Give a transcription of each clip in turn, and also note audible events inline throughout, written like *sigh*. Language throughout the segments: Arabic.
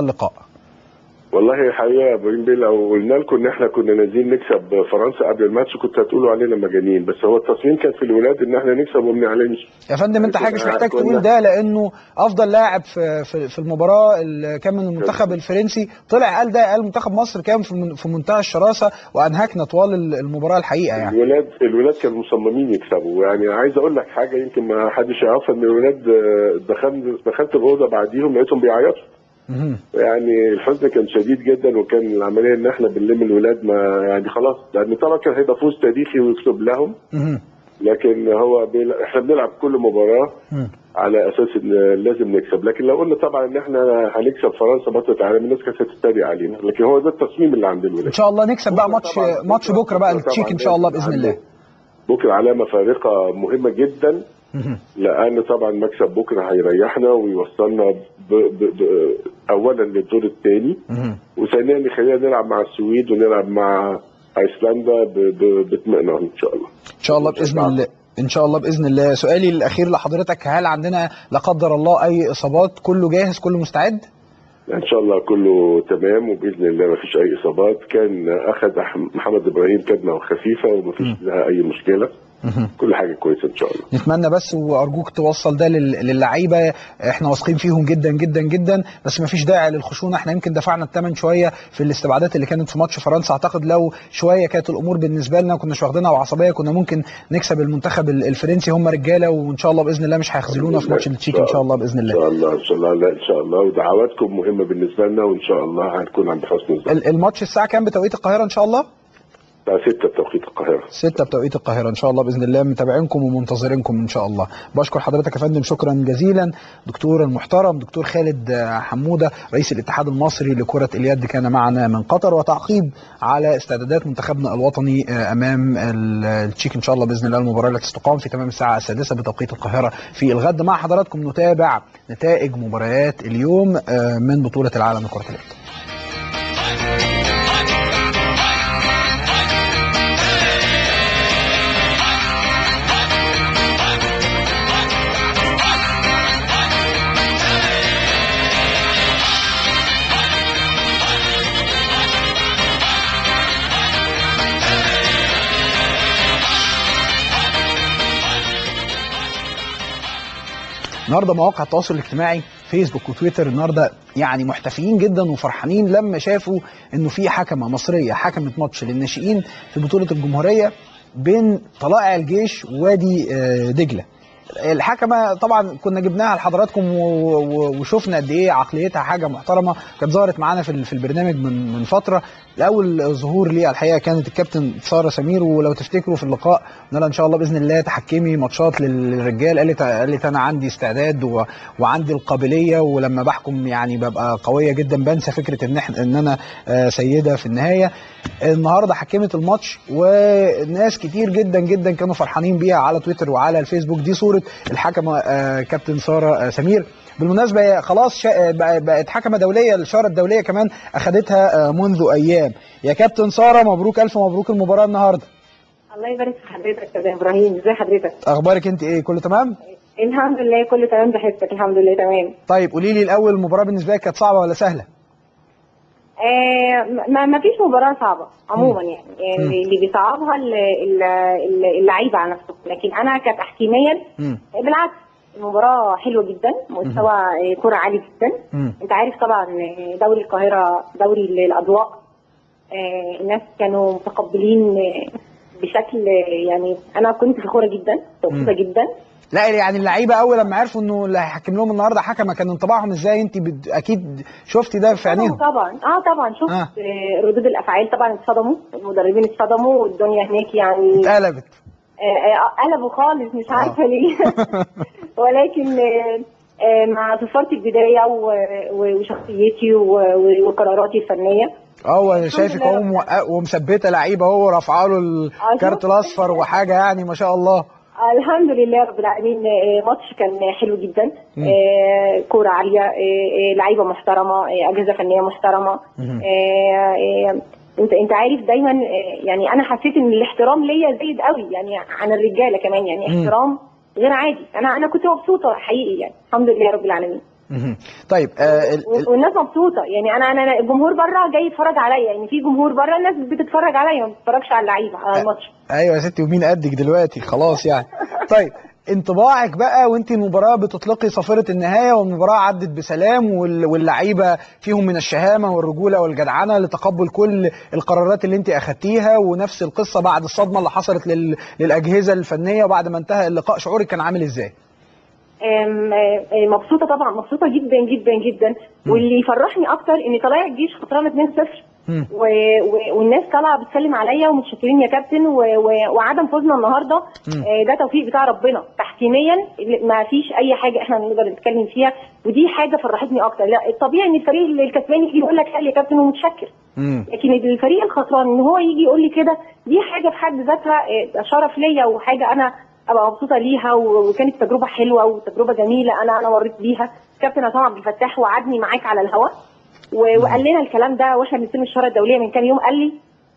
اللقاء. والله الحقيقة يا إبراهيم بيه لو قلنا لكم إن إحنا كنا نازلين نكسب فرنسا قبل الماتش كنت هتقولوا علينا مجانين بس هو التصميم كان في الولاد إن إحنا نكسب وما بنعلنش. يا فندم أنت حاجة مش محتاج تقول ده لأنه أفضل لاعب في في, المباراة اللي كان من المنتخب الفرنسي طلع قال ده قال منتخب مصر كان في من- في منتهى الشراسة وأنهكنا طوال المباراة الحقيقة يعني. الولاد الولاد كانوا مصممين يكسبوا. يعني عايز أقول لك حاجة يمكن ما حدش يعرفها إن الولاد آه، دخلت دخلت الأوضة بعديهم لقيتهم بيعيطوا. يعني الحزن كان شديد جدا وكان العملية إن إحنا بنلم الولاد ما يعني خلاص لأن طبعا كان هيبقى فوز تاريخي ويكتب لهم. لكن هو بيل... إحنا بنلعب كل مباراة. على أساس إن لازم نكسب. لكن لو قلنا طبعا إن إحنا هنكسب فرنسا بطلة العالم الناس كانت هتتريق علينا. لكن هو ده التصميم اللي عند الولاد. إن شاء الله نكسب بقى ماتش ماتش بكره بقى التشيك إن شاء الله بإذن الله. بكرة علامة فارقة مهمة جدا. لأن طبعا مكسب بكرة هيريحنا ويوصلنا ب... ب... ب... اولا للدور الثاني. وثانيا يخلينا نلعب مع السويد ونلعب مع أيسلندا. باطمئنان إن شاء الله. إن شاء الله بإذن الله. إن شاء الله بإذن الله. سؤالي الأخير لحضرتك هل عندنا لا قدر الله أي إصابات؟ كله جاهز؟ كله مستعد؟ إن شاء الله كله تمام وبإذن الله ما فيش أي إصابات. كان أخذ محمد إبراهيم كدمة خفيفة وما فيش لها أي مشكلة. كل حاجة كويسة إن شاء الله. نتمنى بس وأرجوك توصل ده لل- للعيبة. إحنا واثقين فيهم جدا جدا جدا. بس ما فيش داعي للخشونة. إحنا يمكن دفعنا الثمن شوية في الاستبعادات اللي كانت في ماتش فرنسا. أعتقد لو شوية كانت الأمور بالنسبة لنا كناش واخدينها بعصبية كنا ممكن نكسب المنتخب ال- الفرنسي. هم رجالة وإن شاء الله بإذن الله مش هيخذلونا في ماتش التشيك إن شاء الله بإذن إن الله شاء الله إن شاء الله. لا إن شاء الله. ودعواتكم مهمة بالنسبة لنا وإن شاء الله هنكون عند حسن الظن. ال- الماتش الساعة كام بتوقيت القاهرة إن شاء الله؟ الساعة 6 بتوقيت القاهرة. 6 بتوقيت القاهرة إن شاء الله بإذن الله متابعينكم ومنتظرينكم إن شاء الله. بشكر حضرتك يا فندم شكرا جزيلا. دكتور المحترم دكتور خالد حمودة رئيس الاتحاد المصري لكرة اليد كان معنا من قطر. وتعقيب على استعدادات منتخبنا الوطني آه، أمام ال- التشيك إن شاء الله بإذن الله المباراة التي ستقام في تمام الساعة السادسة بتوقيت القاهرة في الغد. مع حضراتكم نتابع نتائج مباريات اليوم آه، من بطولة العالم لكرة اليد. النهارده مواقع التواصل الاجتماعي فيسبوك وتويتر النهارده يعني محتفيين جدا وفرحانين لما شافوا إنه في حكمة مصرية حكمت ماتش للناشئين في بطولة الجمهورية بين طلائع الجيش ووادي آه، دجلة. الحكمة طبعا كنا جبناها لحضراتكم وشفنا قد إيه عقليتها حاجة محترمة. كانت ظهرت معانا في ال- في البرنامج من من فترة. الأول ظهور ليها الحقيقة كانت الكابتن سارة سمير. ولو تفتكروا في اللقاء قلنا إن شاء الله بإذن الله تحكمي ماتشات للرجال. قالت قالت أنا عندي استعداد. وعندي القابلية. ولما بحكم يعني ببقى قوية جدا بنسى فكرة إن إحنا إن أنا آه، سيدة في النهاية. النهارده حكمت الماتش. وناس كتير جدا جدا كانوا فرحانين بيها على تويتر وعلى الفيسبوك. دي صورة الحكمة آه، كابتن سارة آه، سمير. بالمناسبة هي خلاص شا... بق- بقت حكمة دولية الشارة الدولية كمان اخذتها آه، منذ أيام. يا كابتن سارة مبروك ألف مبروك المباراة النهارده. الله يبارك في حضرتك يا إبراهيم. ازي حضرتك؟ أخبارك أنت إيه؟ كله تمام؟ الحمد لله كله تمام بحسك. الحمد لله تمام. طيب قولي لي الأول المباراة بالنسبة لك كانت صعبة ولا سهلة؟ آه ما, ما فيش مباراة صعبة عموما يعني. يعني. اللي بيصعبها ال- ال- ال- اللعيبة على نفسهم. لكن أنا كتحكيميا بالعكس المباراة حلوة جدا مستوى آه، كرة عالي جدا. مم. أنت عارف طبعا آه، دوري القاهرة دوري الأضواء آه، الناس كانوا متقبلين آه، بشكل آه، يعني أنا كنت فخورة جدا مبسوطة جدا. لا يعني اللعيبة أول لما عرفوا إنه اللي هيحكم لهم النهارده حكمة كان انطباعهم إزاي؟ انت بد... أكيد شفتي ده في عينيهم. طبعا آه طبعا. شفت آه. آه. ردود الأفعال طبعا اتصدموا المدربين اتصدموا والدنيا هناك يعني اتقلبت. آه، آه، قلبوا خالص مش عارفة ليه. *laughs* ولكن آه، آه، مع صفارتي البدايه وشخصيتي وقراراتي الفنية. هو شايفك اهو ومثبتة لعيبة اهو رافعه له الكارت. الأصفر وحاجة يعني ما شاء الله. الحمد لله رب العالمين آه، ماتش كان حلو جدا. آه، كورة عالية آه، لعيبة محترمة أجهزة فنية محترمة. انت أنت عارف دايما يعني أنا حسيت إن الاحترام ليا زايد قوي يعني عن الرجالة كمان يعني. احترام غير عادي. أنا أنا كنت مبسوطة حقيقي يعني. الحمد لله رب العالمين. طيب آه ال- ال- والناس مبسوطة. يعني أنا أنا الجمهور بره جاي يتفرج عليا. يعني في جمهور بره الناس بتتفرج عليا ما بتتفرجش على اللعيبة على الماتش. أيوه يا ستي ومين قدك دلوقتي؟ خلاص يعني. *laughs* طيب انطباعك بقى وانت المباراة بتطلقي صافره النهاية والمباراة عدت بسلام وال- واللعيبة فيهم من الشهامة والرجولة والجدعنة لتقبل كل القرارات اللي انت أخدتيها ونفس القصة بعد الصدمة اللي حصلت لل... للأجهزة الفنية وبعد ما انتهى اللقاء. شعورك كان عامل إزاي؟ أم، آه، مبسوطة طبعا مبسوطة جدا جدا جدا. واللي يفرحني أكتر إن طلائع الجيش خسرانه 2-0 مم. و... و... والناس طالعة بتسلم عليا ومتشكرين يا كابتن و... و... وعدم فوزنا النهارده. آه، ده توفيق بتاع ربنا. تحكيميا ما فيش أي حاجة إحنا نقدر نتكلم فيها. ودي حاجة فرحتني أكتر. لا الطبيعي إن الفريق الكسبان يجي يقول لك يا كابتن ومتشكر لكن الفريق الخسران إن هو يجي يقول لي كده دي حاجة في حد ذاتها شرف ليا وحاجة أنا أبقى مبسوطة ليها وكانت تجربة حلوة وتجربة جميلة أنا أنا مريت بيها. كابتن عصام عبد الفتاح وعدني معاك على الهواء وقال لنا الكلام ده وإحنا بنستلم الشاره الدولية من كام يوم. قال لي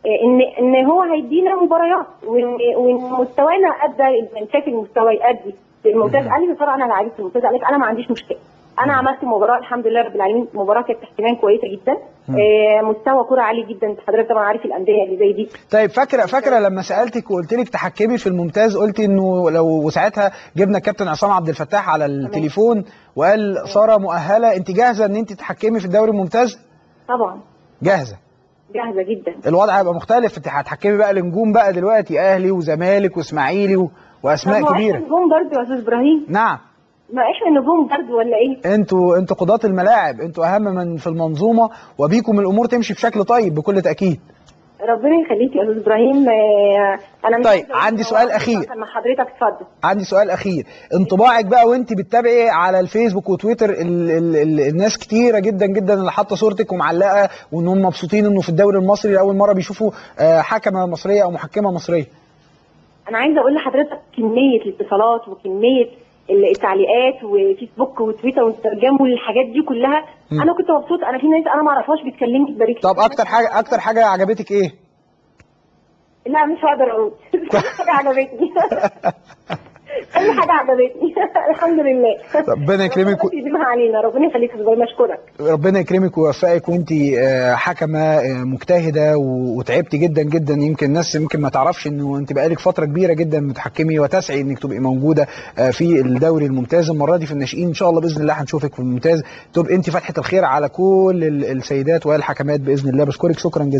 آه، ان إن هو هيدينا مباريات وان وإن مستوانا أدى شايف المستوى يأدي الممتاز قال لي بصراحه أنا لعيبه الممتاز؟ قال لك أنا ما عنديش مشكلة. أنا عملت مباراة الحمد لله رب العالمين. مباراة كانت تحكيميا كويسة جدا. آه، مستوى كرة عالي جدا. حضرتك طبعا عارف الأندية اللي زي دي. طيب فاكره فاكرة لما سألتك وقلت لك تحكمي في الممتاز قلتي إنه لو وساعتها جبنا الكابتن عصام عبد الفتاح على التليفون وقال ساره مؤهلة أنت جاهزة إن أنت تحكمي في الدوري الممتاز؟ طبعا. جاهزة. جاهزة جدا. الوضع هيبقى مختلف. أنت هتحكمي بقى النجوم بقى دلوقتي أهلي وزمالك وإسماعيلي. وأسماء كبيرة. إحنا نجوم برضه يا أستاذ إبراهيم؟ نعم. ما إحنا نجوم برضه ولا إيه؟ أنتوا أنتوا قضاة الملاعب أنتوا اهم من في المنظومة وبيكم الأمور تمشي بشكل طيب بكل تأكيد. ربنا يخليك يا أستاذ إبراهيم. آه، أنا مش طيب، عندي سؤال أنا أخير. مع حضرتك اتفضل. عندي سؤال أخير. انطباعك بقى وانت بتتابعي على الفيسبوك وتويتر ال ال ال الناس كتيرة جدا جدا اللي حاطة صورتك ومعلقة وانهم مبسوطين إنه في الدوري المصري لأول مرة بيشوفوا آه، حكمة مصرية أو محكمة مصرية. أنا عايزة أقول لحضرتك كمية الاتصالات وكمية التعليقات وفيسبوك وتويتر وانستجرام والحاجات دي كلها. مم. أنا كنت مبسوط أنا في ناس أنا ما أعرفهاش بتكلمني تبارك. طب أكتر حاجة أكتر حاجة عجبتك إيه؟ لا مش هقدر أقول. *laughs* حاجة عجبتني. *laughs* أي حاجة عجبتني *laughs* الحمد لله. ربنا *laughs* يكرمك. يديمها علينا. ربنا يخليك يا أشكرك. ربنا يكرمك ويوفقك وأنت آه، حكمة آه، مجتهدة وتعبتي جدا جدا. يمكن الناس يمكن ما تعرفش انه أنت بقالك فترة كبيرة جدا بتحكمي وتسعي إنك تبقي موجودة آه، في الدوري الممتاز. المرة دي في الناشئين إن شاء الله بإذن الله هنشوفك في الممتاز. تبقى أنت فتحة الخير على كل ال- السيدات والحكمات بإذن الله. بشكرك. شكرا جزيلا.